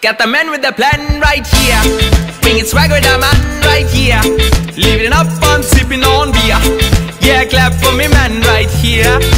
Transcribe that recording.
Got the man with the plan right here. Bringing swag with the man right here. Living up on sipping on beer. Yeah, clap for me man right here.